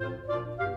Música